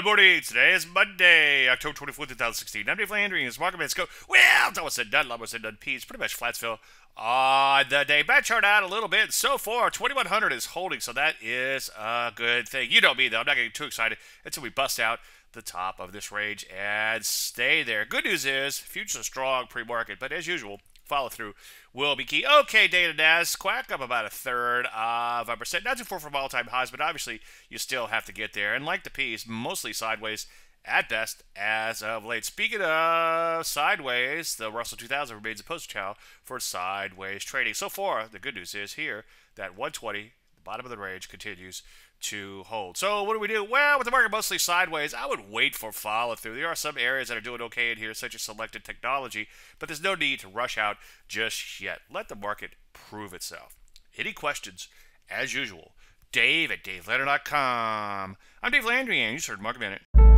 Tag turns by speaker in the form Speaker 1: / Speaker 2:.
Speaker 1: Good morning. Today is Monday, October 24th, 2016. I'm Dave Landry, and it's Market Minutes go. Well, it's almost said done, almost said done. P. It's pretty much Flatsville on the day. Bet chart out a little bit. So far, 2100 is holding, so that is a good thing. You know me, though. I'm not getting too excited until we bust out the top of this range and stay there. Good news is, futures are strong pre-market, but as usual, follow through will be key. Okay, data Nasdaq up about a third of a percent. Not too far from all-time highs, but obviously you still have to get there. And like the P's, mostly sideways at best as of late. Speaking of sideways, the Russell 2000 remains a poster child for sideways trading. So far, the good news is here that 120, bottom of the range, continues to hold. So what do we do? Well, with the market mostly sideways, I would wait for follow through. There are some areas that are doing okay in here, such as selected technology, but there's no need to rush out just yet. Let the market prove itself. Any questions? As usual, Dave at DaveLandry.com. I'm Dave Landry, and you just heard Market Minute.